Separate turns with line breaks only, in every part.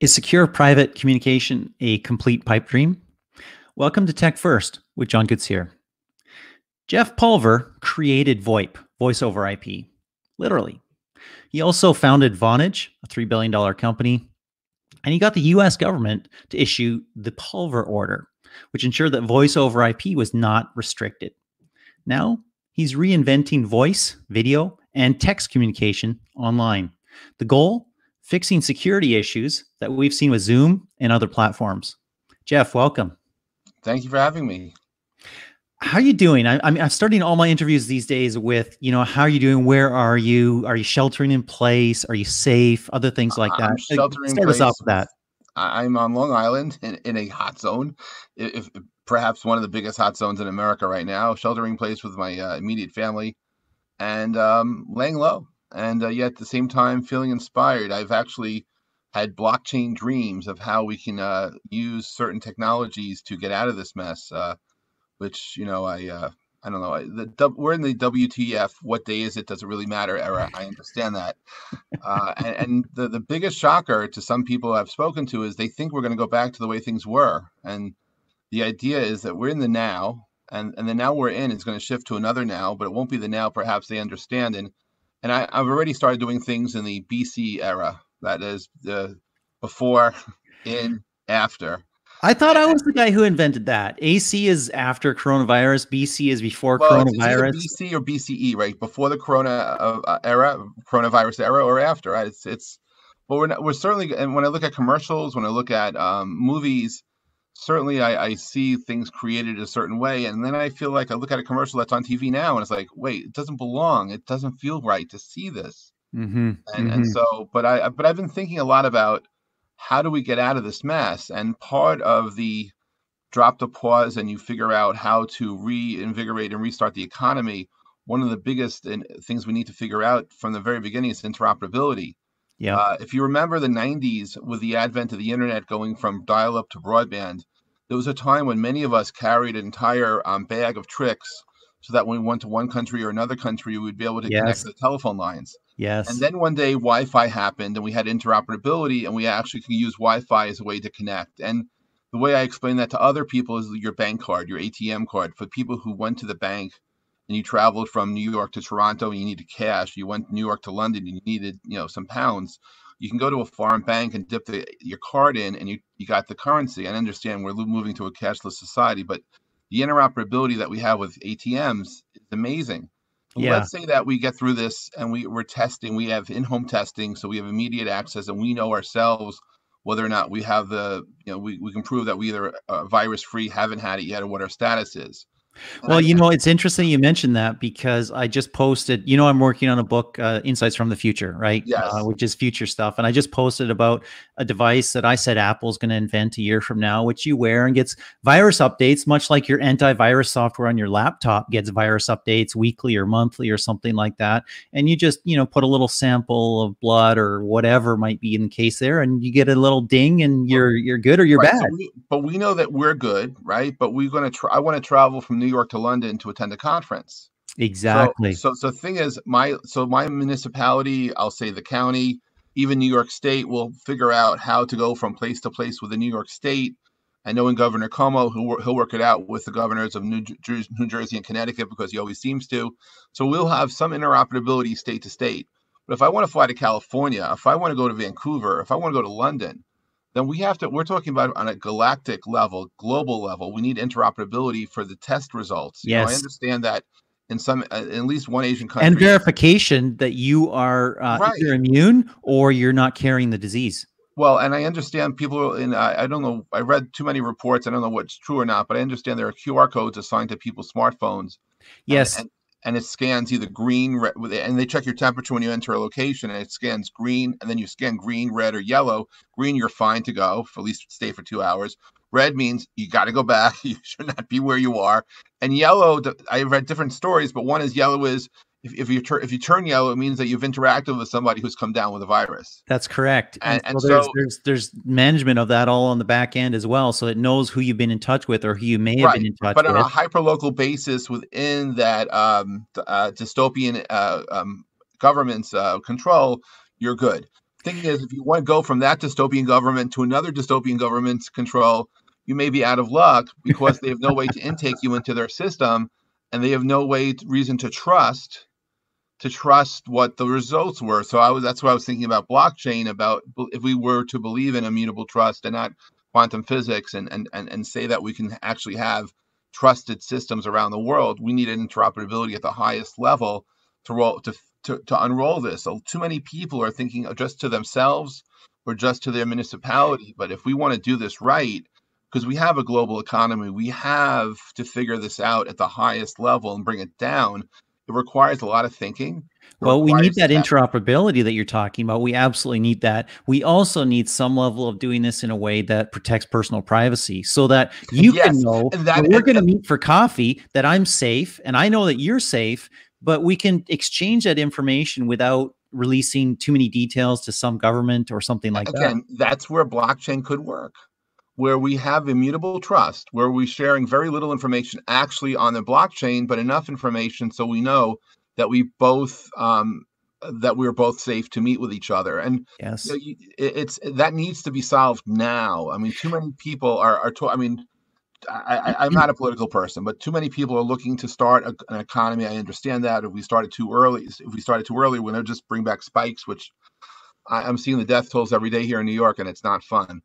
Is secure private communication a complete pipe dream? Welcome to Tech First with John here. Jeff Pulver created VoIP, voice over IP, literally. He also founded Vonage, a $3 billion company, and he got the US government to issue the Pulver Order, which ensured that voice over IP was not restricted. Now he's reinventing voice, video, and text communication online. The goal fixing security issues that we've seen with Zoom and other platforms. Jeff, welcome.
Thank you for having me.
How are you doing? I, I mean, I'm starting all my interviews these days with, you know, how are you doing? Where are you? Are you sheltering in place? Are you safe? Other things like that. I'm
sheltering Start us off with that. I'm on Long Island in, in a hot zone, if, if, perhaps one of the biggest hot zones in America right now. Sheltering place with my uh, immediate family, and um, laying low and uh, yet at the same time feeling inspired. I've actually had blockchain dreams of how we can uh, use certain technologies to get out of this mess. Uh, which you know, I uh, I don't know. I, the, we're in the WTF. What day is it? Does it really matter? Era. I understand that. Uh, and, and the the biggest shocker to some people I've spoken to is they think we're going to go back to the way things were. And the idea is that we're in the now, and and the now we're in is going to shift to another now, but it won't be the now perhaps they understand. And and I, have already started doing things in the BC era. That is the before, in, after.
I thought I was the guy who invented that. AC is after coronavirus. BC is before well, coronavirus.
BC or BCE, right? Before the Corona uh, era, coronavirus era, or after. Right? It's it's. But we're not, we're certainly. And when I look at commercials, when I look at um, movies, certainly I, I, see things created a certain way and then i feel like i look at a commercial that's on tv now and it's like wait it doesn't belong. It doesn't feel right to see this. Mm-hmm, and, mm-hmm. and so but i but i've been thinking a lot about how do we get out of this mess? And part of the drop the pause and you figure out how to reinvigorate and restart the economy one of the biggest things we need to figure out from the very beginning is interoperability yeah. Uh, if you remember the 90s with the advent of the internet going from dial up to broadband, there was a time when many of us carried an entire um, bag of tricks so that when we went to one country or another country, we'd be able to yes. connect to the telephone lines.
Yes.
And then one day Wi Fi happened and we had interoperability and we actually can use Wi Fi as a way to connect. And the way I explain that to other people is your bank card, your ATM card. For people who went to the bank and you traveled from New York to Toronto and you needed cash, you went New York to London and you needed, you know, some pounds, you can go to a foreign bank and dip the, your card in and you, you got the currency. I understand we're moving to a cashless society, but the interoperability that we have with ATMs is amazing. Yeah. Let's say that we get through this and we, we're testing, we have in-home testing, so we have immediate access and we know ourselves whether or not we have the, you know, we, we can prove that we either uh, are virus free, haven't had it yet, or what our status is.
Well, you know, it's interesting you mentioned that because I just posted, you know, I'm working on a book, uh, Insights from the Future, right?
Yes. Uh,
which is future stuff. And I just posted about a device that I said Apple's going to invent a year from now, which you wear and gets virus updates, much like your antivirus software on your laptop gets virus updates weekly or monthly or something like that. And you just, you know, put a little sample of blood or whatever might be in the case there, and you get a little ding and you're, you're good or you're right. bad. So
we, but we know that we're good, right? But we're going to try, I want to travel from New New York to London to attend a conference.
Exactly.
So, so, so the thing is, my so my municipality, I'll say the county, even New York State will figure out how to go from place to place with the New York State. I know in Governor Cuomo, he'll, he'll work it out with the governors of New, New Jersey and Connecticut because he always seems to. So we'll have some interoperability state to state. But if I want to fly to California, if I want to go to Vancouver, if I want to go to London, then we have to we're talking about on a galactic level global level we need interoperability for the test results
yes.
Know, i understand that in some uh, at least one asian country
and verification that you are uh, right. either immune or you're not carrying the disease
well and i understand people in I, I don't know i read too many reports i don't know what's true or not but i understand there are qr codes assigned to people's smartphones
yes
and, and it scans either green, red, and they check your temperature when you enter a location, and it scans green, and then you scan green, red, or yellow. Green, you're fine to go, for at least stay for two hours. Red means you got to go back. You should not be where you are. And yellow, I've read different stories, but one is yellow is if, if you turn if you turn yellow, it means that you've interacted with somebody who's come down with a virus.
That's correct. And, and, so, there's, so, there's there's management of that all on the back end as well, so it knows who you've been in touch with or who you may have right. been in touch
but
with.
But on a hyper local basis within that um, uh, dystopian uh, um, government's uh, control, you're good. thing is, if you want to go from that dystopian government to another dystopian government's control, you may be out of luck because they have no way to intake you into their system, and they have no way to, reason to trust to trust what the results were. So I was that's what I was thinking about blockchain about if we were to believe in immutable trust and not quantum physics and and and, and say that we can actually have trusted systems around the world, we need interoperability at the highest level to roll to to, to unroll this. So too many people are thinking just to themselves or just to their municipality. But if we want to do this right, because we have a global economy, we have to figure this out at the highest level and bring it down. It requires a lot of thinking.
well, we need that, that interoperability that you're talking about. We absolutely need that. We also need some level of doing this in a way that protects personal privacy so that you yes, can know that, we're going to meet for coffee, that I'm safe and I know that you're safe but we can exchange that information without releasing too many details to some government or something like
Again,
that.
Again, that's where blockchain could work, where we have immutable trust, where we're sharing very little information actually on the blockchain, but enough information so we know that we both um, that we're both safe to meet with each other. And
yes,
it's that needs to be solved now. I mean, too many people are are. To, I mean, I, am not a political person, but too many people are looking to start a, an economy. I understand that. If we started too early, if we started too early, we're going to just bring back spikes, which I, am seeing the death tolls every day here in New York, and it's not fun.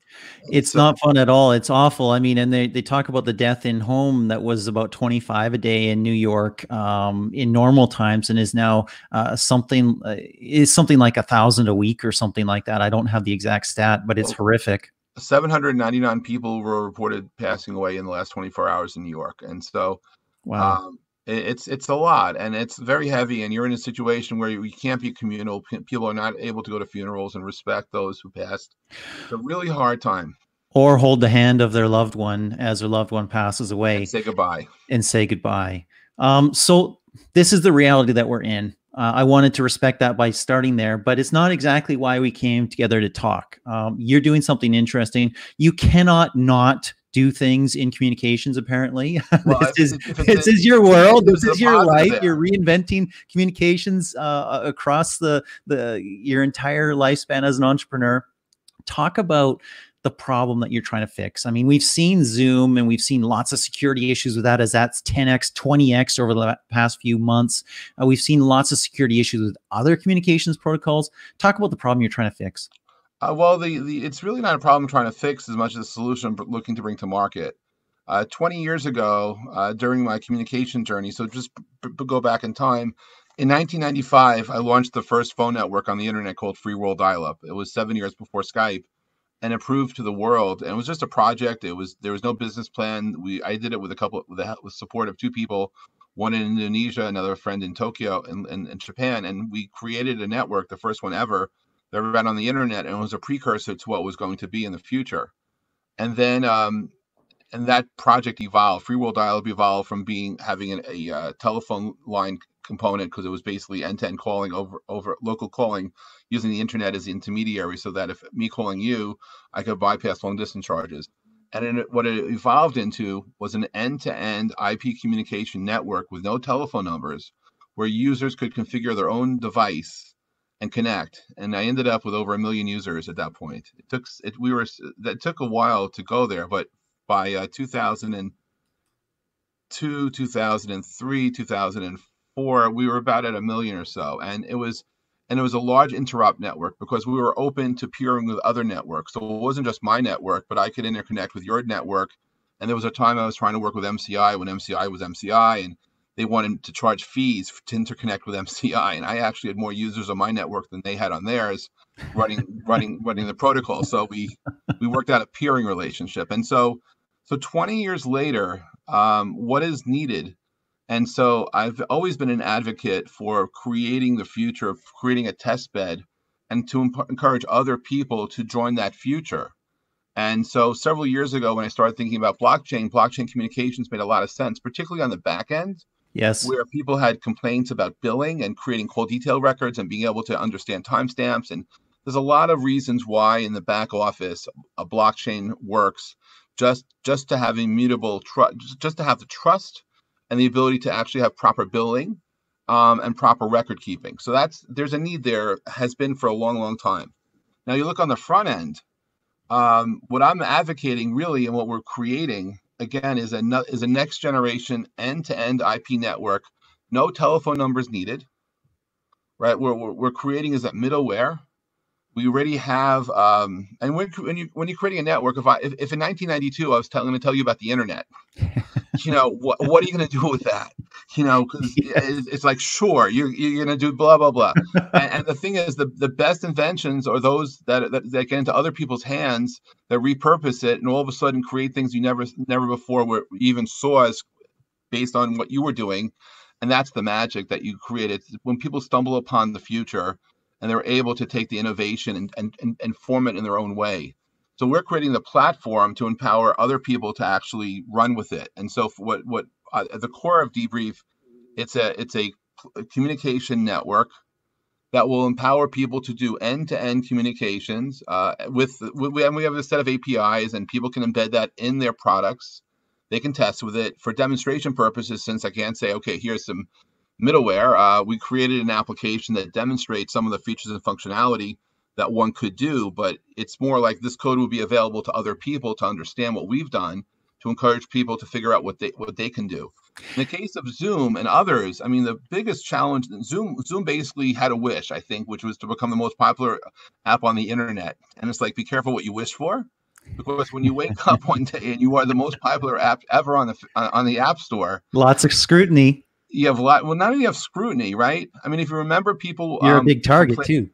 It's so, not fun at all. It's awful. I mean, and they, they talk about the death in home that was about 25 a day in New York um, in normal times, and is now uh, something uh, is something like a thousand a week or something like that. I don't have the exact stat, but it's well, horrific.
799 people were reported passing away in the last 24 hours in New York, and so
wow. Um,
it's it's a lot, and it's very heavy. And you're in a situation where you, you can't be communal. People are not able to go to funerals and respect those who passed. It's a really hard time.
Or hold the hand of their loved one as their loved one passes away.
And say goodbye.
And say goodbye. Um, so this is the reality that we're in. Uh, I wanted to respect that by starting there, but it's not exactly why we came together to talk. Um, you're doing something interesting. You cannot not do things in communications. Apparently, well, this, is, this is your world. This is your life. There. You're reinventing communications uh, across the the your entire lifespan as an entrepreneur. Talk about the problem that you're trying to fix. I mean, we've seen Zoom and we've seen lots of security issues with that as that's 10x, 20x over the past few months. Uh, we've seen lots of security issues with other communications protocols. Talk about the problem you're trying to fix.
Uh, well, the, the it's really not a problem trying to fix as much as a solution looking to bring to market. Uh, 20 years ago, uh, during my communication journey, so just b- b- go back in time, in 1995, I launched the first phone network on the internet called Free World Dial Up. It was seven years before Skype and approved to the world. And it was just a project. It was there was no business plan. We I did it with a couple with the with support of two people, one in Indonesia, another friend in Tokyo and in, in, Japan, and we created a network, the first one ever, that ran on the internet, and was a precursor to what was going to be in the future. And then um, and that project evolved. Free World Dial-up evolved from being having an, a uh, telephone line component because it was basically end-to-end calling over over local calling using the internet as the intermediary so that if me calling you i could bypass long distance charges and it, what it evolved into was an end-to-end ip communication network with no telephone numbers where users could configure their own device and connect and i ended up with over a million users at that point it took it we were that took a while to go there but by uh, 2002 2003 2004 we were about at a million or so, and it was and it was a large interop network because we were open to peering with other networks. So it wasn't just my network, but I could interconnect with your network. And there was a time I was trying to work with MCI when MCI was MCI, and they wanted to charge fees to interconnect with MCI. And I actually had more users on my network than they had on theirs, running running running the protocol. So we we worked out a peering relationship. And so so 20 years later, um, what is needed and so I've always been an advocate for creating the future, creating a test bed, and to encourage other people to join that future. And so several years ago, when I started thinking about blockchain, blockchain communications made a lot of sense, particularly on the back end.
Yes.
Where people had complaints about billing and creating call detail records and being able to understand timestamps. And there's a lot of reasons why in the back office a blockchain works just just to have immutable trust, just to have the trust and the ability to actually have proper billing um, and proper record keeping. So that's there's a need there has been for a long, long time. Now you look on the front end. Um, what I'm advocating really and what we're creating again is a is a next generation end-to-end IP network. No telephone numbers needed. Right, what we're, we're creating is that middleware we already have um, and when, when you when you're creating a network if i if, if in 1992 i was telling to tell you about the internet you know what what are you going to do with that you know because it's, it's, like sure you're, you're going to do blah blah blah and, and, the thing is the, the best inventions are those that, that that get into other people's hands that repurpose it and all of a sudden create things you never never before were even saw as based on what you were doing and that's the magic that you created when people stumble upon the future and they're able to take the innovation and, and, and, and form it in their own way. So we're creating the platform to empower other people to actually run with it. And so what what uh, at the core of Debrief, it's a it's a communication network that will empower people to do end-to-end communications uh, with, with we have, we have a set of APIs and people can embed that in their products. They can test with it for demonstration purposes. Since I can't say, okay, here's some middleware, uh, we created an application that demonstrates some of the features and functionality that one could do, but it's more like this code will be available to other people to understand what we've done to encourage people to figure out what they what they can do. In the case of Zoom and others, I mean the biggest challenge Zoom Zoom basically had a wish, I think, which was to become the most popular app on the internet. And it's like be careful what you wish for because when you wake up one day and you are the most popular app ever on the on the app store,
lots of scrutiny
you have a lot. Well, not only have scrutiny, right? I mean, if you remember, people
you're um, a big target play, too.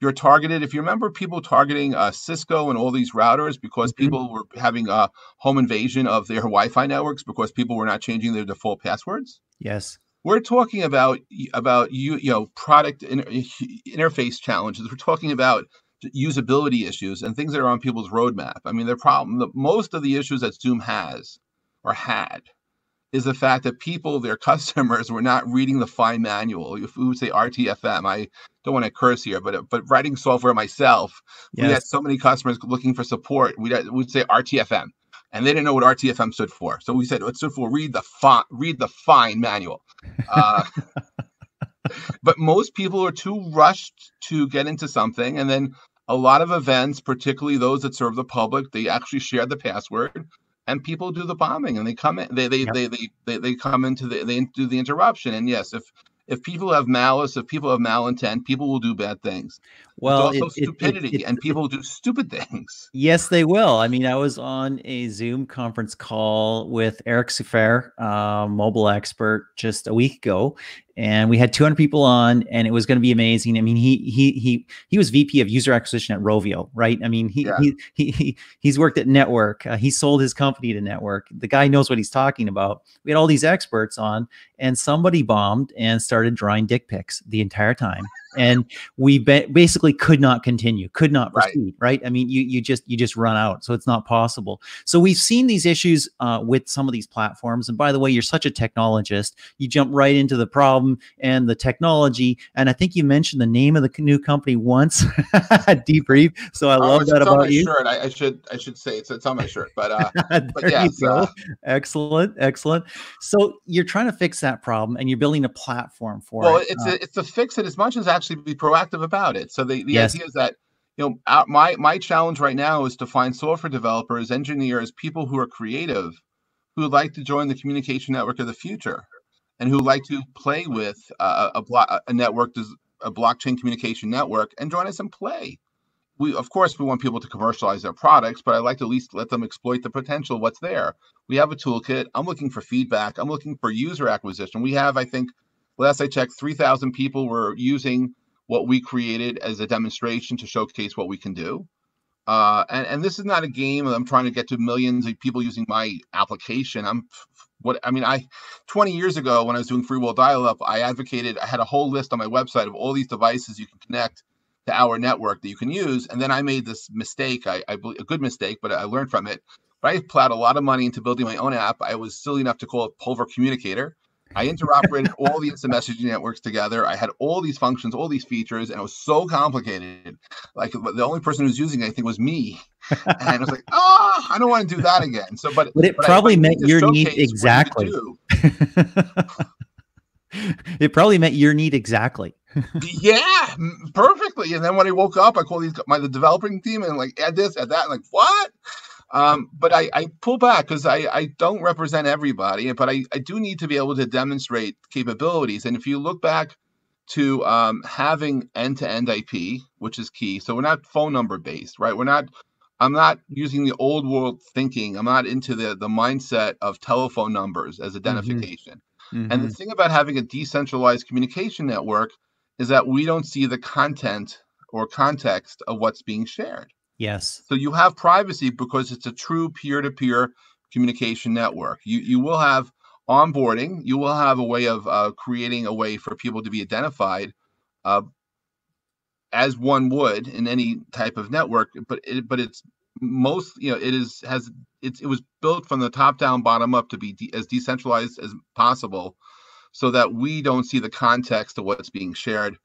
You're targeted. If you remember, people targeting uh, Cisco and all these routers because mm-hmm. people were having a home invasion of their Wi-Fi networks because people were not changing their default passwords.
Yes,
we're talking about about you you know product inter- interface challenges. We're talking about usability issues and things that are on people's roadmap. I mean, the problem, the, most of the issues that Zoom has or had is the fact that people, their customers, were not reading the fine manual. If we would say RTFM, I don't want to curse here, but but writing software myself, yes. we had so many customers looking for support. We'd, we'd say RTFM, and they didn't know what RTFM stood for. So we said it stood for read the font, read the fine manual. Uh, but most people are too rushed to get into something, and then a lot of events, particularly those that serve the public, they actually share the password and people do the bombing and they come in they they, yep. they, they, they, they come into the they do the interruption and yes if if people have malice if people have malintent people will do bad things
well
it's also it, stupidity it, it, and people do stupid things.
Yes they will. I mean i was on a zoom conference call with eric Seufert, uh, mobile expert just a week ago and we had 200 people on and it was going to be amazing. I mean he he he he was vp of user acquisition at rovio right? I mean he yeah. he, he, he he's worked at N3TWORK. Uh, he sold his company to N3TWORK. The guy knows what he's talking about. We had all these experts on and somebody bombed and started drawing dick pics the entire time and we ba- basically could not continue could not proceed right. right. i mean you you just you just run out so it's not possible so we've seen these issues uh, with some of these platforms and by the way you're such a technologist you jump right into the problem and the technology and i think you mentioned the name of the new company once debrief so i oh, love that about you
shirt. I, I, should i should say it's, it's on my shirt but uh but yes, uh,
excellent excellent so you're trying to fix that problem and you're building a platform for
well,
it
it's uh, a, it's a fix it as much as actually be proactive about it. So the, the yes. idea is that you know our, my my challenge right now is to find software developers, engineers, people who are creative, who would like to join the communication network of the future, and who like to play with uh, a block a network a blockchain communication network and join us and play. We of course we want people to commercialize their products, but I like to at least let them exploit the potential what's there. We have a toolkit. I'm looking for feedback. I'm looking for user acquisition. We have I think last I checked, 3,000 people were using what we created as a demonstration to showcase what we can do. Uh, and, and this is not a game I'm trying to get to millions of people using my application. I'm what I mean, I 20 years ago when I was doing Free World Dial-up, I advocated, I had a whole list on my website of all these devices you can connect to our network that you can use. And then I made this mistake, I, I a good mistake, but I learned from it. But I plowed a lot of money into building my own app. I was silly enough to call it Pulver Communicator I interoperated all the instant messaging networks together. I had all these functions, all these features, and it was so complicated. Like the only person who was using it, I think, was me. And I was like, oh, I don't want to do that again. So, but
but it
but
probably I, met your need exactly. it probably met your need exactly.
yeah, perfectly. And then when I woke up, I called these my the developing team and like add this, add that, and like what? Um, but I, I pull back because I, I don't represent everybody, but I, I do need to be able to demonstrate capabilities. And if you look back to um, having end-to-end IP, which is key. So we're not phone number based, right? We're not. I'm not using the old world thinking. I'm not into the the mindset of telephone numbers as mm-hmm. identification. Mm-hmm. And the thing about having a decentralized communication network is that we don't see the content or context of what's being shared.
Yes.
So you have privacy because it's a true peer-to-peer communication network. You you will have onboarding. You will have a way of uh, creating a way for people to be identified, uh, as one would in any type of network. But it, but it's most you know it is has it's it was built from the top down, bottom up to be de- as decentralized as possible, so that we don't see the context of what's being shared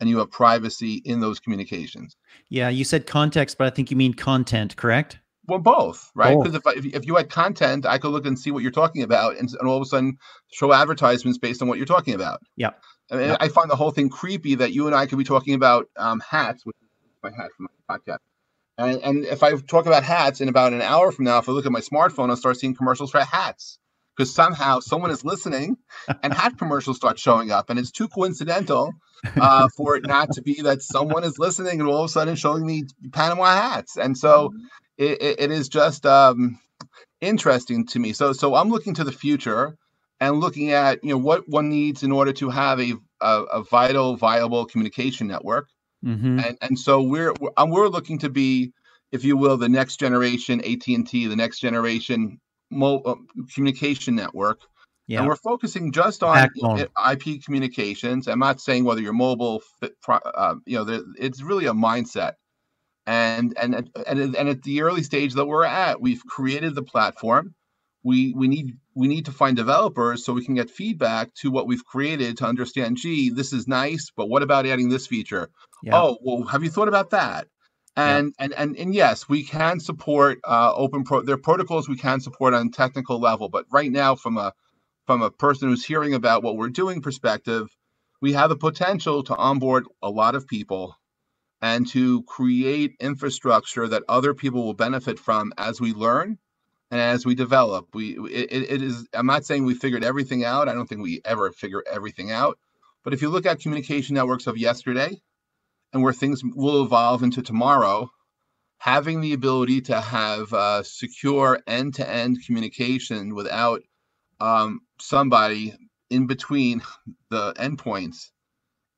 and you have privacy in those communications.
Yeah, you said context, but I think you mean content, correct?
Well, both, right? Because if, if, if you had content, I could look and see what you're talking about, and, and all of a sudden show advertisements based on what you're talking about.
Yeah.
I mean, I find the whole thing creepy that you and I could be talking about um, hats, which is my hat from my podcast. And, and if I talk about hats in about an hour from now, if I look at my smartphone, I'll start seeing commercials for hats because somehow someone is listening and hat commercials start showing up. And it's too coincidental uh, for it not to be that someone is listening and all of a sudden showing me Panama hats. And so mm-hmm. it, it is just um, interesting to me. So so I'm looking to the future and looking at you know what one needs in order to have a a, a vital, viable communication network. Mm-hmm. And and so we're we're, we're looking to be, if you will, the next generation AT and T, the next generation mo- uh, communication network. Yeah. And we're focusing just on IP communications. I'm not saying whether you're mobile, uh, you know, it's really a mindset. And and and and at the early stage that we're at, we've created the platform. We we need we need to find developers so we can get feedback to what we've created to understand. Gee, this is nice, but what about adding this feature? Yeah. Oh, well, have you thought about that? And yeah. and and and yes, we can support uh, open pro. There are protocols we can support on technical level, but right now, from a from a person who's hearing about what we're doing perspective, we have the potential to onboard a lot of people and to create infrastructure that other people will benefit from as we learn and as we develop. We it, it is. I'm not saying we figured everything out. I don't think we ever figure everything out. But if you look at communication networks of yesterday and where things will evolve into tomorrow, having the ability to have uh, secure end-to-end communication without um, somebody in between the endpoints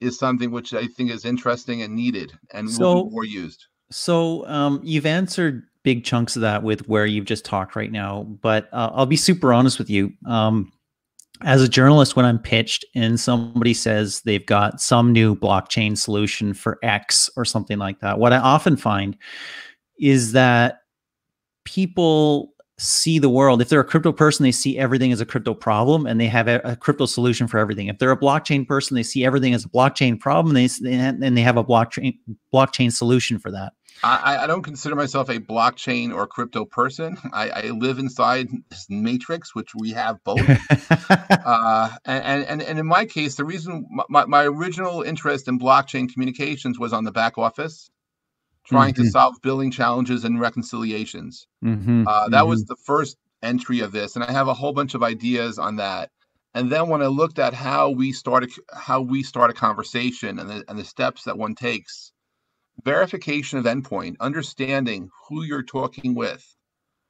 is something which I think is interesting and needed and so, will be more used.
So um, you've answered big chunks of that with where you've just talked right now, but uh, I'll be super honest with you. Um, as a journalist, when I'm pitched and somebody says they've got some new blockchain solution for X or something like that, what I often find is that people see the world. If they're a crypto person, they see everything as a crypto problem and they have a, a crypto solution for everything. If they're a blockchain person, they see everything as a blockchain problem they, and they have a blockchain blockchain solution for that.
I, I, don't consider myself a blockchain or crypto person. I, I live inside this matrix, which we have both. uh, and, and, and in my case, the reason my, my original interest in blockchain communications was on the back office, trying mm-hmm. to solve billing challenges and reconciliations. Mm-hmm. Uh, that mm-hmm. was the first entry of this. And I have a whole bunch of ideas on that. And then when I looked at how we started, how we start a conversation and the, and the steps that one takes, verification of endpoint, understanding who you're talking with,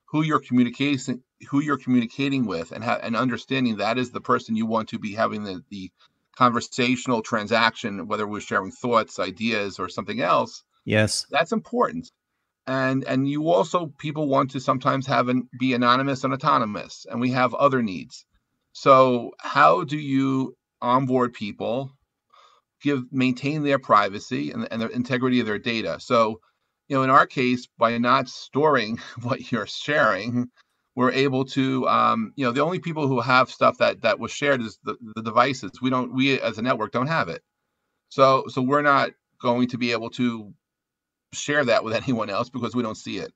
who you're communicating, who you're communicating with, and ha- and understanding that is the person you want to be having the the conversational transaction, whether we're sharing thoughts, ideas, or something else.
Yes,
that's important. And and you also people want to sometimes have an be anonymous and autonomous, and we have other needs. So how do you onboard people give maintain their privacy and, and the integrity of their data. So, you know, in our case, by not storing what you're sharing, we're able to, um, you know, the only people who have stuff that that was shared is the, the devices. We don't, we as a network don't have it. So, so we're not going to be able to share that with anyone else because we don't see it.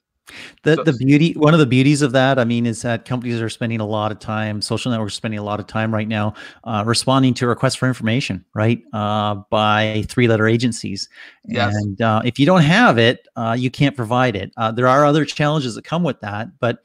The so, the beauty one of the beauties of that, I mean, is that companies are spending a lot of time, social networks are spending a lot of time right now uh, responding to requests for information, right, uh, by three letter agencies. Yes. And uh, if you don't have it, uh, you can't provide it. Uh, there are other challenges that come with that, but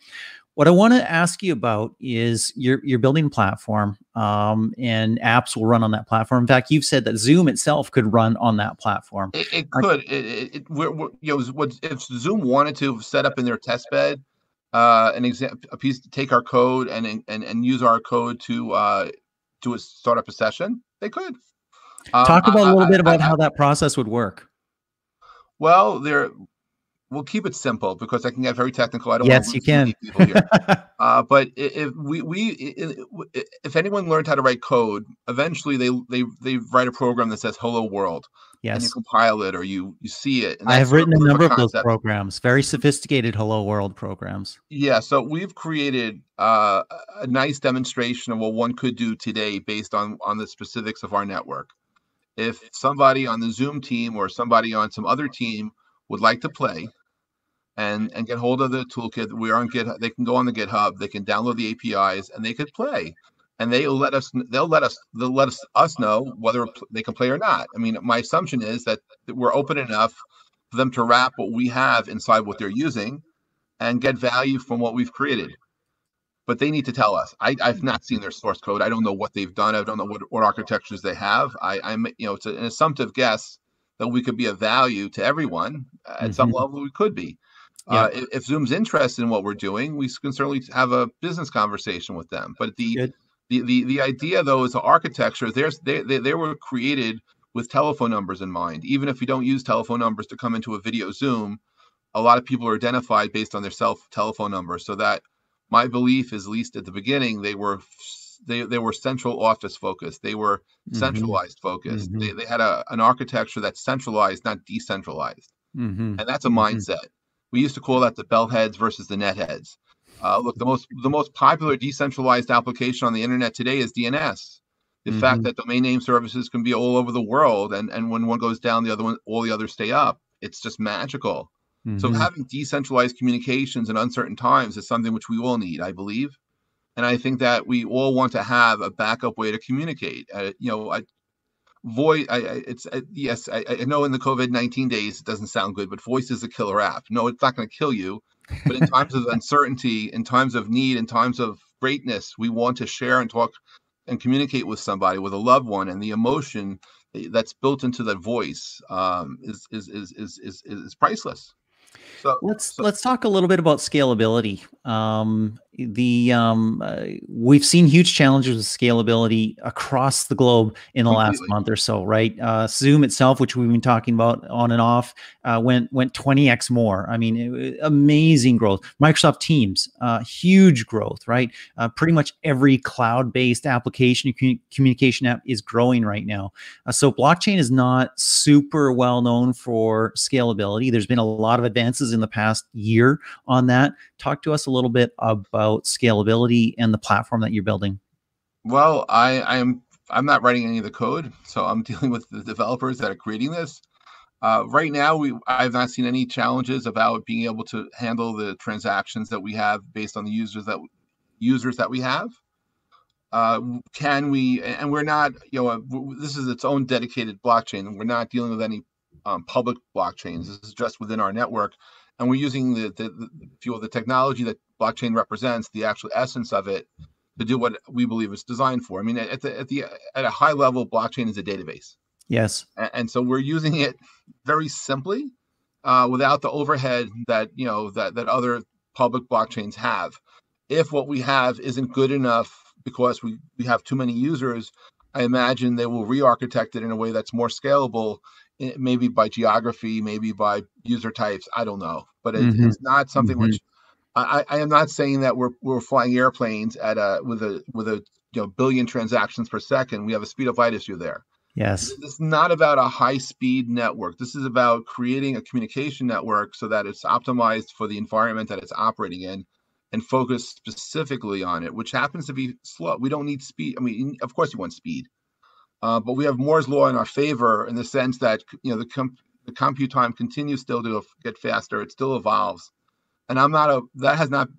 what I want to ask you about is you're you're building a platform, um, and apps will run on that platform. In fact, you've said that Zoom itself could run on that platform.
It, it could. It, it, we're, we're, you know, what, if Zoom wanted to set up in their test bed uh, an example, a piece, take our code and and and use our code to uh, to a, start up a session, they could.
Um, Talk about I, a little I, bit about I, how that process would work.
Well, there we'll keep it simple because I can get very technical. I don't.
Yes, you can.
uh, but if we we if anyone learned how to write code, eventually they they they write a program that says "Hello World."
Yes.
And you compile it or you you see it.
I have written a number of those programs, very sophisticated Hello World programs.
Yeah, so we've created uh, a nice demonstration of what one could do today based on on the specifics of our network. If somebody on the Zoom team or somebody on some other team would like to play and and get hold of the toolkit. We are on github they can go on the github they can download the apis and they could play. And they'll let us they'll let us they'll let us, us know whether they can play or not. I mean my assumption is that we're open enough for them to wrap what we have inside what they're using and get value from what we've created. But they need to tell us. I, i've not seen their source code. I don't know what they've done. I don't know what, what architectures they have. I i'm you know it's an assumptive guess that we could be of value to everyone at mm-hmm. some level we could be. Yeah. uh, if, if, zoom's interested in what we're doing we can certainly have a business conversation with them. But the the, the the idea though is the architecture there's they, they, they were created with telephone numbers in mind. Even if you don't use telephone numbers to come into a video zoom a lot of people are identified based on their self telephone number. So that my belief is at least at the beginning they were they, they were central office focused. They were mm-hmm. centralized focused. Mm-hmm. They, they had a, an architecture that's centralized, not decentralized. Mm-hmm. And that's a mm-hmm. mindset. We used to call that the bell heads versus the net heads. Uh, look, the most the most popular decentralized application on the internet today is DNS. The fact mm-hmm. that domain name services can be all over the world, and and when one goes down, the other one, all the others stay up. It's just magical. So mm-hmm. having decentralized communications in uncertain times is something which we all need, I believe and I think that we all want to have a backup way to communicate. Uh, you know, I, voice. I, I it's uh, yes, I, I, know in the COVID nineteen days it doesn't sound good, but voice is a killer app. No, it's not going to kill you, but in times of uncertainty, in times of need, in times of greatness, we want to share and talk and communicate with somebody, with a loved one, and the emotion that's built into that voice um, is, is, is is is is priceless.
So let's so. let's talk a little bit about scalability. Um, the um, uh, we've seen huge challenges with scalability across the globe in the Completely. last month or so, right? Uh, Zoom itself, which we've been talking about on and off, uh, went went 20x more. I mean, it, amazing growth. Microsoft Teams, uh, huge growth, right? Uh, pretty much every cloud-based application communication app is growing right now. Uh, so blockchain is not super well known for scalability. There's been a lot of advances in the past year on that. Talk to us a little bit about scalability and the platform that you're building.
Well, I, I am I'm not writing any of the code, so I'm dealing with the developers that are creating this. Uh, right now, we I've not seen any challenges about being able to handle the transactions that we have based on the users that users that we have. Uh, can we? And we're not, you know, this is its own dedicated blockchain. We're not dealing with any um, public blockchains. This is just within our network and we're using the, the, the fuel, the technology that blockchain represents, the actual essence of it, to do what we believe it's designed for. I mean, at the at the at a high level, blockchain is a database.
Yes,
and, and so we're using it very simply, uh, without the overhead that you know that that other public blockchains have. If what we have isn't good enough because we we have too many users, I imagine they will re-architect it in a way that's more scalable maybe by geography, maybe by user types. I don't know, but it, mm-hmm. it's not something mm-hmm. which I, I, am not saying that we're we're flying airplanes at a with a with a you know billion transactions per second. We have a speed of light issue there.
Yes,
this is not about a high speed network. This is about creating a communication network so that it's optimized for the environment that it's operating in and focus specifically on it, which happens to be slow. We don't need speed. I mean, of course, you want speed, uh, but we have Moore's law in our favor in the sense that you know the, comp- the compute time continues still to get faster. It still evolves, and I'm not a that has not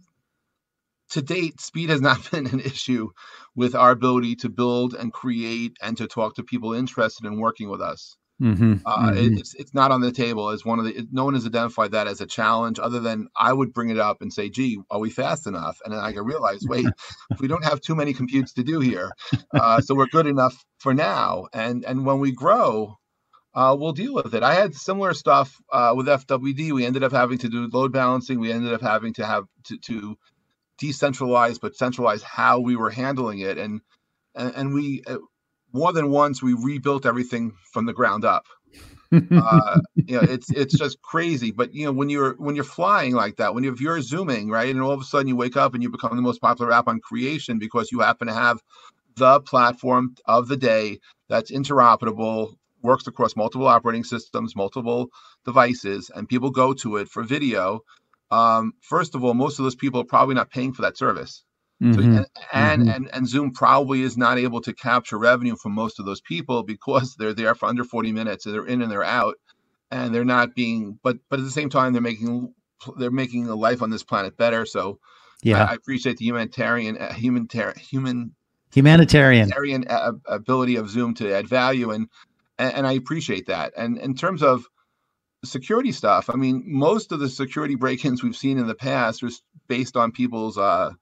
to date speed has not been an issue with our ability to build and create and to talk to people interested in working with us. Mm-hmm, uh, mm-hmm. It's it's not on the table as one of the. No one has identified that as a challenge, other than I would bring it up and say, "Gee, are we fast enough?" And then I can realize, wait, we don't have too many computes to do here, uh, so we're good enough for now. And and when we grow, uh, we'll deal with it. I had similar stuff uh, with FWD. We ended up having to do load balancing. We ended up having to have to, to decentralize but centralize how we were handling it, and and, and we uh, more than once we rebuilt everything from the ground up. uh, you know, it's it's just crazy. But you know, when you're when you're flying like that, when you're, if you're zooming, right, and all of a sudden you wake up and you become the most popular app on creation because you happen to have the platform of the day that's interoperable, works across multiple operating systems, multiple devices, and people go to it for video. Um, first of all, most of those people are probably not paying for that service. Mm-hmm. So, and and, mm-hmm. and and Zoom probably is not able to capture revenue from most of those people because they're there for under 40 minutes, so they're in and they're out, and they're not being. But but at the same time, they're making they're making the life on this planet better. So yeah, I, I appreciate the humanitarian uh, humanitarian human
humanitarian
humanitarian uh, ability of Zoom to add value, and, and and I appreciate that. And in terms of security stuff, I mean, most of the security break-ins we've seen in the past was based on people's uh,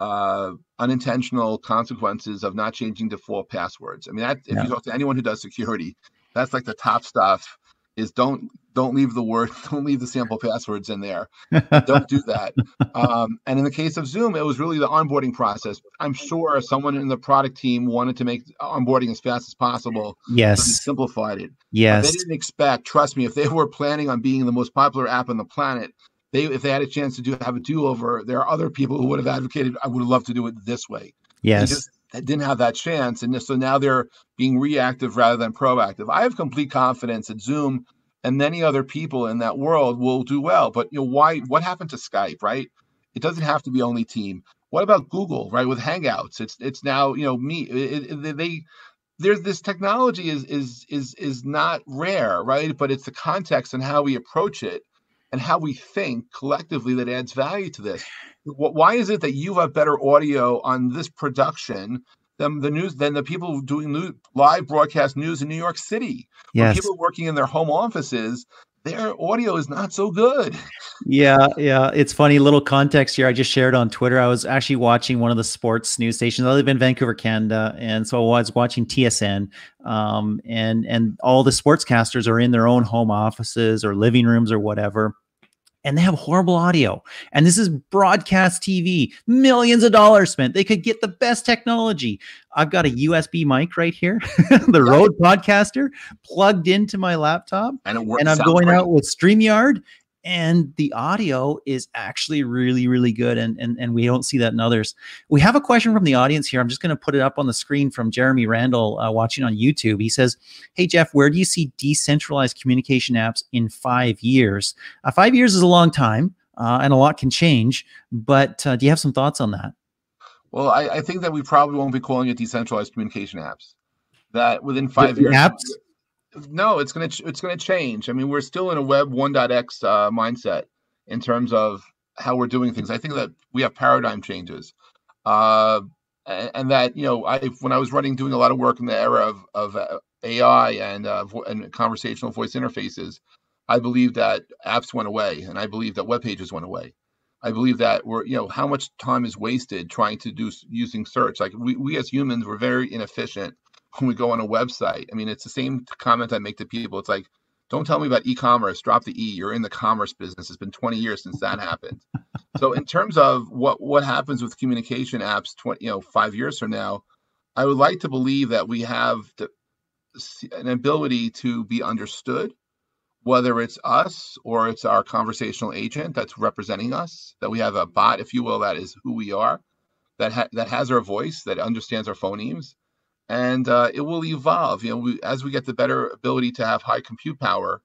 uh, unintentional consequences of not changing default passwords. I mean, that, if yeah. you talk to anyone who does security, that's like the top stuff. Is don't don't leave the word, don't leave the sample passwords in there. don't do that. Um, and in the case of Zoom, it was really the onboarding process. I'm sure someone in the product team wanted to make onboarding as fast as possible.
Yes,
simplified it.
Yes,
but they didn't expect. Trust me, if they were planning on being the most popular app on the planet, they if they had a chance to do have a do over, there are other people who would have advocated. I would have loved to do it this way.
Yes. They just
didn't have that chance, and so now they're being reactive rather than proactive. I have complete confidence that Zoom and many other people in that world will do well. But you know why? What happened to Skype? Right? It doesn't have to be only team. What about Google? Right with Hangouts, it's it's now you know me. It, it, they there's this technology is is is is not rare, right? But it's the context and how we approach it and how we think collectively that adds value to this. Why is it that you have better audio on this production than the news than the people doing new, live broadcast news in New York City?
Yes.
people working in their home offices, their audio is not so good.
Yeah, yeah. It's funny, little context here. I just shared on Twitter. I was actually watching one of the sports news stations. I live in Vancouver, Canada, and so I was watching TSN. Um, and and all the sportscasters are in their own home offices or living rooms or whatever and they have horrible audio. And this is broadcast TV, millions of dollars spent. They could get the best technology. I've got a USB mic right here, the Rode Podcaster plugged into my laptop, and, and I'm going great. out with StreamYard, and the audio is actually really really good and, and and we don't see that in others. We have a question from the audience here. I'm just going to put it up on the screen from jeremy randall uh, watching on youtube. He says hey jeff where do you see decentralized communication apps in five years? Uh, five years is a long time uh, and a lot can change but uh, do you have some thoughts on that?
Well I, I, think that we probably won't be calling it decentralized communication apps. That within five
the
years
apps
no, it's gonna it's gonna change. I mean, we're still in a Web 1.x uh, mindset in terms of how we're doing things. I think that we have paradigm changes, uh, and, and, that you know, I when I was running doing a lot of work in the era of of uh, AI and uh, vo- and conversational voice interfaces, I believe that apps went away, and I believe that web pages went away. I believe that we're you know how much time is wasted trying to do using search. Like we, we as humans, we're very inefficient when we go on a website. I mean, it's the same comment I make to people. It's like, don't tell me about e-commerce. Drop the e. You're in the commerce business. It's been 20 years since that happened. so, in terms of what what happens with communication apps, 20, you know, five years from now, I would like to believe that we have the, an ability to be understood, whether it's us or it's our conversational agent that's representing us. That we have a bot, if you will, that is who we are, that ha- that has our voice, that understands our phonemes and uh, it will evolve. You know, we, as we get the better ability to have high compute power,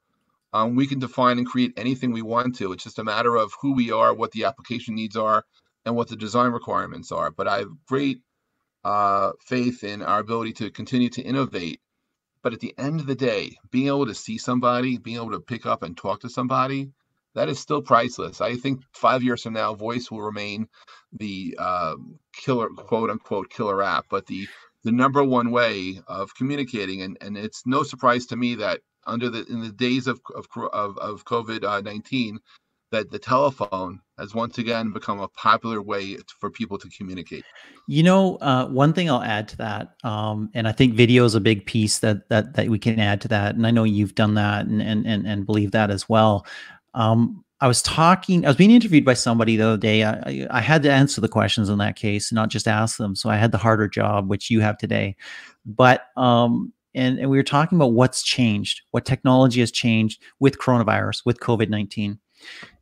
um, we can define and create anything we want to. It's just a matter of who we are, what the application needs are, and what the design requirements are. But I have great uh, faith in our ability to continue to innovate. But at the end of the day, being able to see somebody, being able to pick up and talk to somebody, that is still priceless. I think five years from now, voice will remain the uh, killer, quote unquote, killer app, but the the number one way of communicating. And, and it's no surprise to me that under the in the days of of of, of COVID uh, nineteen, that the telephone has once again become a popular way for people to communicate.
You know, uh, one thing I'll add to that, um, and I think video is a big piece that that that we can add to that, and I know you've done that and and and, and believe that as well. Um, I was talking, I was being interviewed by somebody the other day. I, I had to answer the questions in that case, not just ask them. So I had the harder job, which you have today. But um, and, and we were talking about what's changed, what technology has changed with coronavirus, with COVID 19.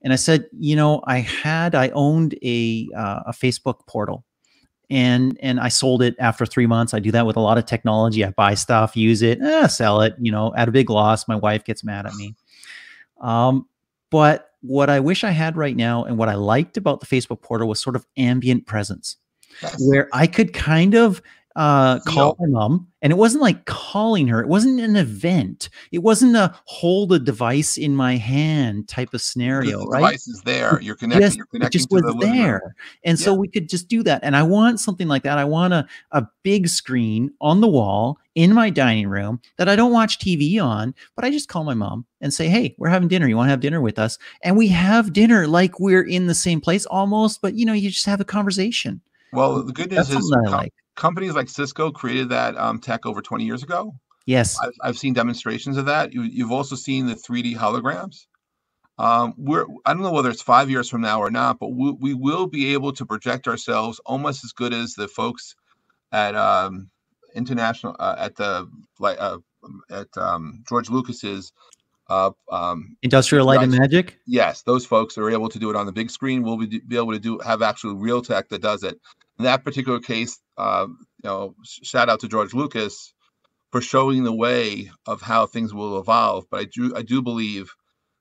And I said, you know, I had, I owned a, uh, a Facebook portal and and I sold it after three months. I do that with a lot of technology. I buy stuff, use it, eh, sell it, you know, at a big loss. My wife gets mad at me. Um, but what I wish I had right now, and what I liked about the Facebook portal was sort of ambient presence, yes. where I could kind of uh, call my mom, and it wasn't like calling her. It wasn't an event. It wasn't a hold a device in my hand type of scenario.
The
right?
device is there. You're connecting. Just, you're connecting
it just was the there, and yeah. so we could just do that. And I want something like that. I want a a big screen on the wall in my dining room that I don't watch TV on, but I just call my mom and say, "Hey, we're having dinner. You want to have dinner with us?" And we have dinner like we're in the same place almost, but you know, you just have a conversation.
Well, the good news That's is, like companies like Cisco created that um, tech over 20 years ago.
Yes,
I've, I've seen demonstrations of that. You, have also seen the 3D holograms. Um, we're I don't know whether it's five years from now or not, but we, we will be able to project ourselves almost as good as the folks at um, international uh, at the like uh, at um, George Lucas's uh, um,
Industrial Light and Magic.
Yes, those folks are able to do it on the big screen. We'll be, be able to do have actual real tech that does it. In that particular case, uh, you know, shout out to George Lucas for showing the way of how things will evolve. But I do I do believe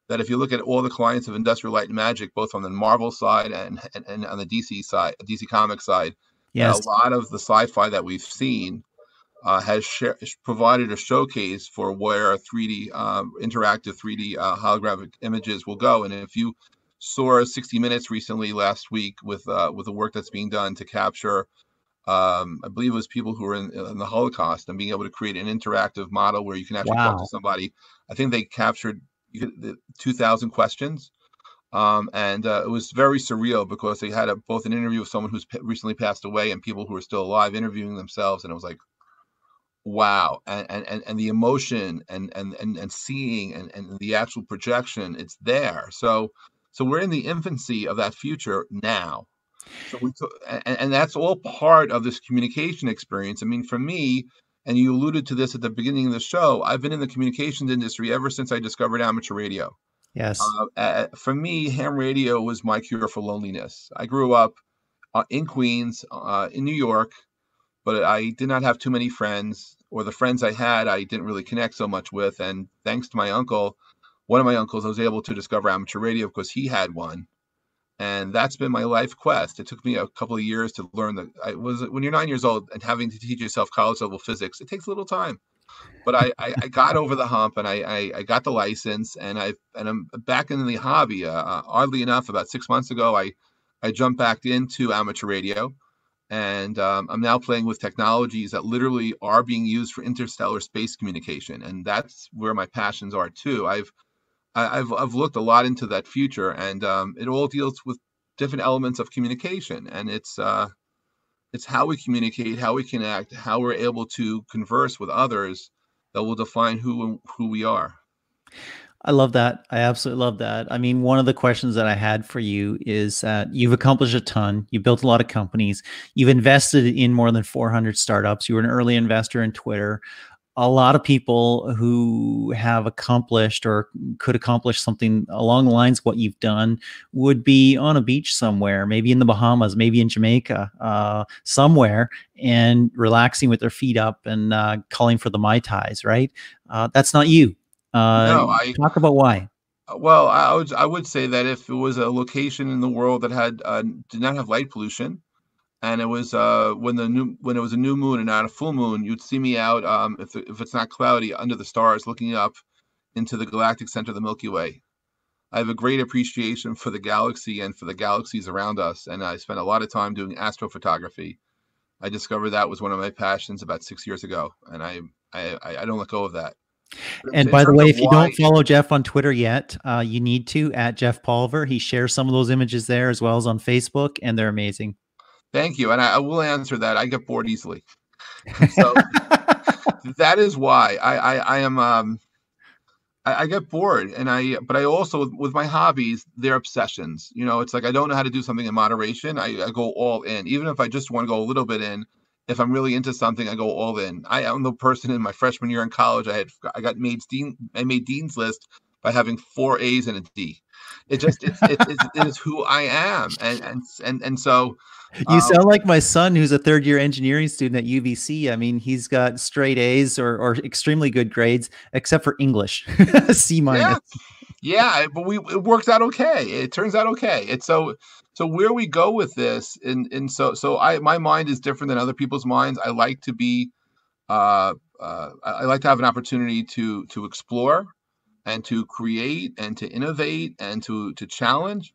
that if you look at all the clients of Industrial Light and Magic, both on the Marvel side and and, and on the DC side, DC Comics side, yes. a lot of the sci-fi that we've seen uh, has sh- provided a showcase for where 3D um, interactive 3D uh, holographic images will go. And if you saw 60 Minutes recently last week with uh, with the work that's being done to capture um, I believe it was people who were in, in, the Holocaust and being able to create an interactive model where you can actually wow. talk to somebody. I think they captured the 2,000 questions. Um, and uh, it was very surreal because they had a, both an interview with someone who's p- recently passed away and people who are still alive interviewing themselves. And it was like, wow. And, and, and the emotion and, and, and, and seeing and, and the actual projection, it's there. So, so we're in the infancy of that future now. So we took, and, and that's all part of this communication experience. I mean, for me, and you alluded to this at the beginning of the show, I've been in the communications industry ever since I discovered amateur radio.
Yes.
Uh, for me, ham radio was my cure for loneliness. I grew up uh, in Queens, uh, in New York, but I did not have too many friends, or the friends I had, I didn't really connect so much with. And thanks to my uncle, one of my uncles, I was able to discover amateur radio because he had one and that's been my life quest. It took me a couple of years to learn that I was when you're nine years old and having to teach yourself college level physics, it takes a little time. But I, I, I got over the hump and I, I, I, got the license and I and I'm back in the hobby. Uh, uh, oddly enough, about six months ago, I I jumped back into amateur radio, and um, I'm now playing with technologies that literally are being used for interstellar space communication, and that's where my passions are too. I've I, have I've looked a lot into that future, and um, it all deals with different elements of communication, and it's uh, it's how we communicate, how we connect, how we're able to converse with others that will define who who we are.
I love that. I absolutely love that. I mean, one of the questions that I had for you is that you've accomplished a ton. You built a lot of companies. You've invested in more than 400 startups. You were an early investor in Twitter a lot of people who have accomplished or could accomplish something along the lines of what you've done would be on a beach somewhere, maybe in the Bahamas, maybe in Jamaica, uh, somewhere, and relaxing with their feet up and uh, calling for the mai tais. Right? Uh, that's not you. Uh, no, I talk about why.
Uh, well, I would I would say that if it was a location in the world that had uh, did not have light pollution, and it was uh, when the new when it was a new moon and not a full moon, you'd see me out um, if if it's not cloudy under the stars, looking up into the galactic center of the Milky Way. I have a great appreciation for the galaxy and for the galaxies around us. And I spent a lot of time doing astrophotography. I discovered that was one of my passions about six years ago, and I I, I don't let go of that.
And by the way, if you why, don't follow Jeff on Twitter yet, uh, you need to at Jeff Pulver. He shares some of those images there as well as on Facebook, and they're amazing.
Thank you, and I, I will answer that. I get bored easily, so that is why I I, I am um I, I, get bored and I but I also with my hobbies, they're obsessions. You know, it's like I don't know how to do something in moderation. I, I go all in. Even if I just want to go a little bit in, if I'm really into something, I go all in. I am the person in my freshman year in college. I had I got made dean I made dean's list by having four A's and a D. It just it's, it's, it's, it is who I am, and and and and so
you um, sound like my son, who's a third year engineering student at UBC. I mean, he's got straight A's or, or extremely good grades, except for English, C minus.
Yeah. yeah, but we it works out okay. It turns out okay. It's so so where we go with this, and and so so I my mind is different than other people's minds. I like to be, uh, uh, I like to have an opportunity to to explore, and to create, and to innovate, and to to challenge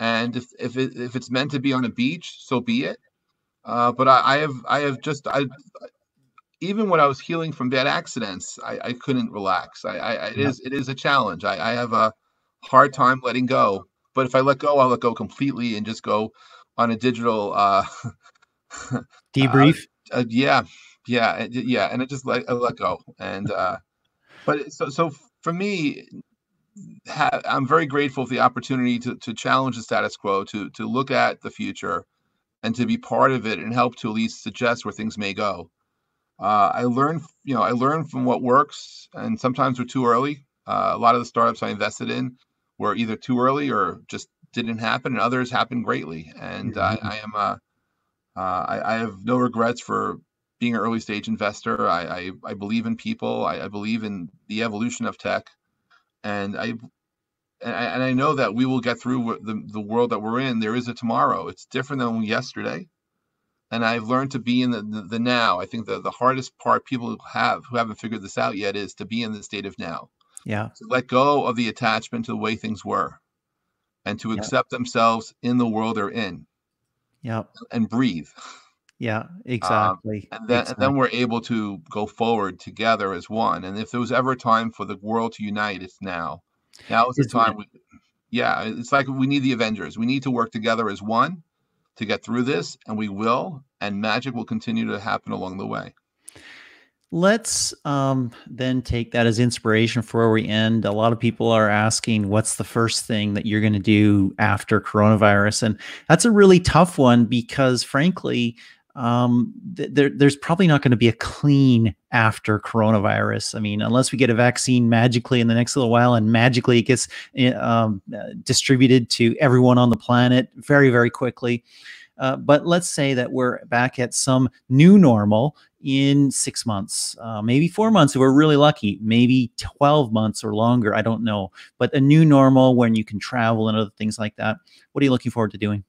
and if if, it, if it's meant to be on a beach, so be it. Uh, but I, I, have I have just I even when I was healing from bad accidents, I, I couldn't relax. I, I it yeah. is it is a challenge. I, I have a hard time letting go. But if I let go, I'll let go completely and just go on a digital uh,
debrief.
Uh, uh, yeah, yeah, yeah, and it just let I let go. And uh, but so so for me, ha- I'm very grateful for the opportunity to, to challenge the status quo, to to look at the future, and to be part of it and help to at least suggest where things may go. Uh, I learned, you know, I learned from what works, and sometimes we're too early. Uh, a lot of the startups I invested in were either too early or just didn't happen, and others happened greatly. And mm-hmm. I, I, am, uh, I, I, have no regrets for being an early stage investor. I, I, I believe in people. I, I, believe in the evolution of tech and I and I, and I know that we will get through the the world that we're in. There is a tomorrow. It's different than yesterday, and I've learned to be in the, the, the now. I think the the hardest part people have who haven't figured this out yet is to be in the state of now.
Yeah.
To let go of the attachment to the way things were, and to accept themselves in the world they're in.
Yeah.
And breathe.
Yeah, exactly.
Um, and then exactly. and then we're able to go forward together as one. And if there was ever a time for the world to unite, it's now. Now is the time. We, yeah, it's like we need the Avengers. We need to work together as one to get through this, and we will. And magic will continue to happen along the way.
Let's um, then take that as inspiration for where we end. A lot of people are asking, what's the first thing that you're going to do after coronavirus? And that's a really tough one because, frankly, um, th- there, there's probably not going to be a clean after coronavirus. I mean, unless we get a vaccine magically in the next little while and magically it gets eh, um, uh, distributed to everyone on the planet very, very quickly. Uh, but let's say that we're back at some new normal in six months, uh, maybe four months if we're really lucky, maybe 12 months or longer. I don't know. But a new normal when you can travel and other things like that. What are you looking forward to doing?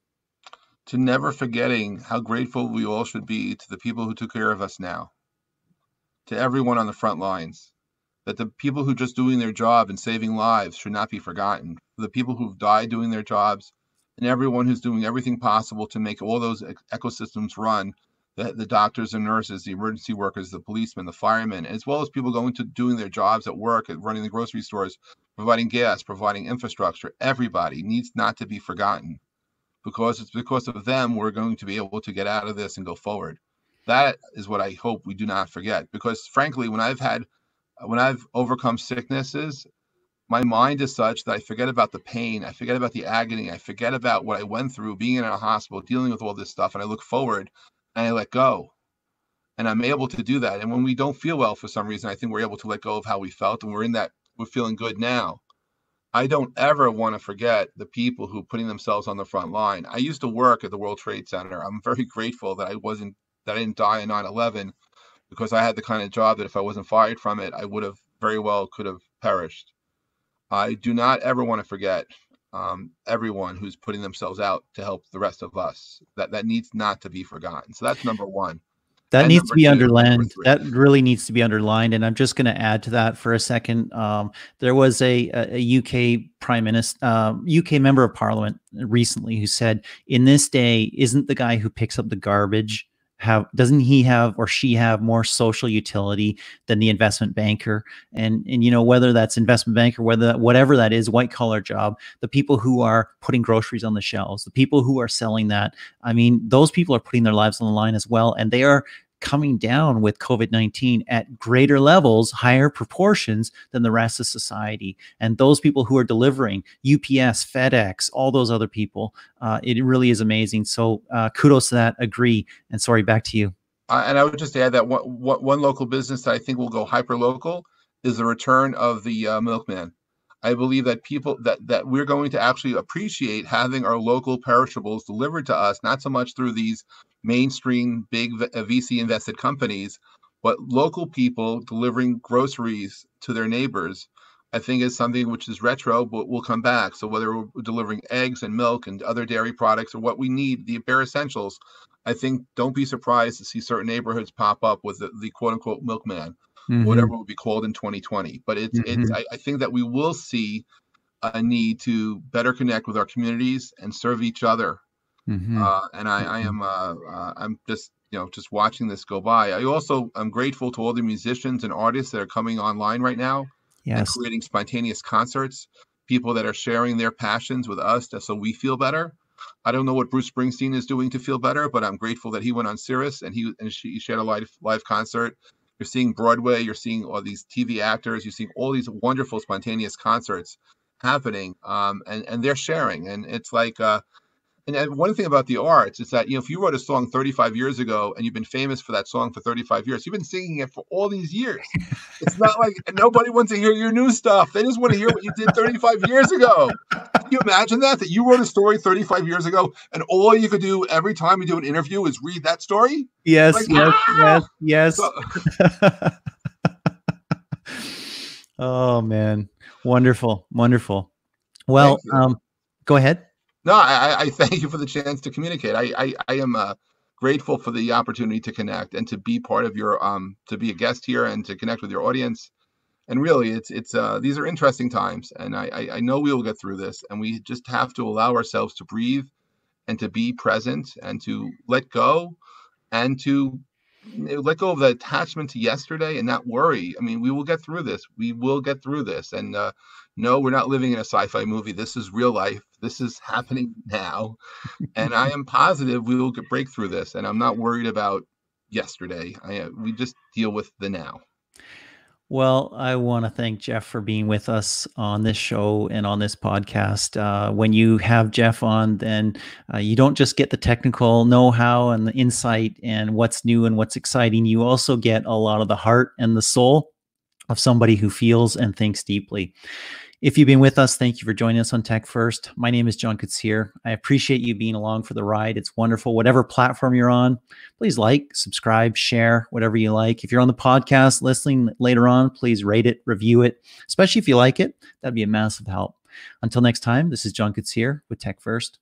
To never forgetting how grateful we all should be to the people who took care of us now, to everyone on the front lines, that the people who are just doing their job and saving lives should not be forgotten, the people who've died doing their jobs, and everyone who's doing everything possible to make all those ecosystems run. The, the doctors and nurses, the emergency workers, the policemen, the firemen, as well as people going to doing their jobs at work, at running the grocery stores, providing gas, providing infrastructure. Everybody needs not to be forgotten because it's because of them we're going to be able to get out of this and go forward. That is what I hope we do not forget. Because frankly, when I've had, when I've overcome sicknesses, my mind is such that I forget about the pain, I forget about the agony, I forget about what I went through being in a hospital, dealing with all this stuff, and I look forward and I let go. And I'm able to do that. And when we don't feel well for some reason, I think we're able to let go of how we felt, and we're in that we're feeling good now. I don't ever want to forget the people who putting themselves on the front line. I used to work at the World Trade Center. I'm very grateful that I wasn't that I didn't die in 9/11 because I had the kind of job that if I wasn't fired from it, I would have very well could have perished. I do not ever want to forget um, everyone who's putting themselves out to help the rest of us. That that needs not to be forgotten. So that's number one.
That and needs to be two, underlined. That really needs to be underlined. And I'm just going to add to that for a second. Um, there was a, a, UK prime minister, uh, UK member of parliament recently who said, "In this day, isn't the guy who picks up the garbage have doesn't he have or she have more social utility than the investment banker? And and you know whether that's investment banker whether whatever that is white collar job the people who are putting groceries on the shelves the people who are selling that i mean those people are putting their lives on the line as well and they are coming down with COVID 19 at greater levels, higher proportions than the rest of society. And those people who are delivering UPS, FedEx, all those other people, uh, it really is amazing. So uh, kudos to that. Agree. And sorry, back to you.
Uh, and I would just add that one, one local business that I think will go hyper local is the return of the uh, milkman. I believe that people that that we're going to actually appreciate having our local perishables delivered to us, not so much through these mainstream big VC uh, invested companies, but local people delivering groceries to their neighbors. I think is something which is retro, but will come back. So whether we're delivering eggs and milk and other dairy products or what we need, the bare essentials, I think don't be surprised to see certain neighborhoods pop up with the, the quote unquote milkman mm-hmm. whatever will be called in 2020. But it's mm-hmm. it's I, I think that we will see a need to better connect with our communities and serve each other. Mm-hmm. Uh, and I, I am uh, uh, I'm just you know just watching this go by. I also I'm grateful to all the musicians and artists that are coming online right now yes. and creating spontaneous concerts. People that are sharing their passions with us, so we feel better. I don't know what Bruce Springsteen is doing to feel better, but I'm grateful that he went on Sirius and he and she, he shared a live live concert you're seeing Broadway, you're seeing all these TV actors, you're seeing all these wonderful spontaneous concerts happening, um, and and they're sharing, and it's like. Uh, and one thing about the arts is that you know if you wrote a song 35 years ago and you've been famous for that song for 35 years you've been singing it for all these years it's not like nobody wants to hear your new stuff they just want to hear what you did 35 years ago you imagine that? That you wrote a story 35 years ago, and all you could do every time you do an interview is read that story?
Yes, like, yes, ah! yes, yes. So- oh man, wonderful, wonderful. Well, um, go ahead.
No, I, I, thank you for the chance to communicate. I, I, I am uh, grateful for the opportunity to connect and to be part of your um to be a guest here and to connect with your audience. And really it's it's uh, these are interesting times and I, I know we will get through this and we just have to allow ourselves to breathe and to be present and to let go and to let go of the attachment to yesterday and not worry. I mean we will get through this. We will get through this. And uh, no we're not living in a sci-fi movie this is real life this is happening now and i am positive we will get break through this and i'm not worried about yesterday I, uh, we just deal with the now
well, I want to thank Jeff for being with us on this show and on this podcast. Uh, when you have Jeff on, then uh, you don't just get the technical know how and the insight and what's new and what's exciting. You also get a lot of the heart and the soul of somebody who feels and thinks deeply. If you've been with us, thank you for joining us on Tech First. My name is John Koetsier. I appreciate you being along for the ride. It's wonderful. Whatever platform you're on, please like, subscribe, share, whatever you like. If you're on the podcast listening later on, please rate it, review it, especially if you like it. That'd be a massive help. Until next time, this is John Koetsier with Tech First.